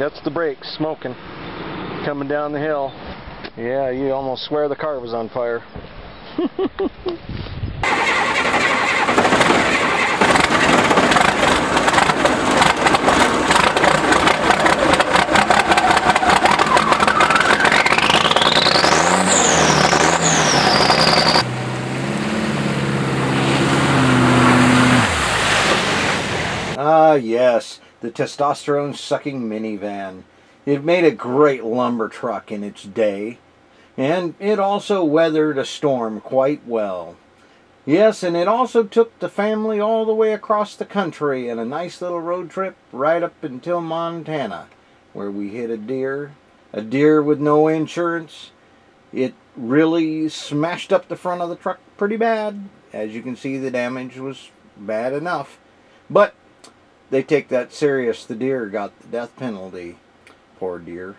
That's the brakes smoking. Coming down the hill. Yeah, you almost swear the car was on fire. Ah, yes, the testosterone sucking minivan. It made a great lumber truck in its day, and it also weathered a storm quite well. Yes, and it also took the family all the way across the country in a nice little road trip right up until Montana, where we hit a deer, a deer with no insurance. It really smashed up the front of the truck pretty bad. As you can see, the damage was bad enough. But they take that serious. The deer got the death penalty. Poor deer.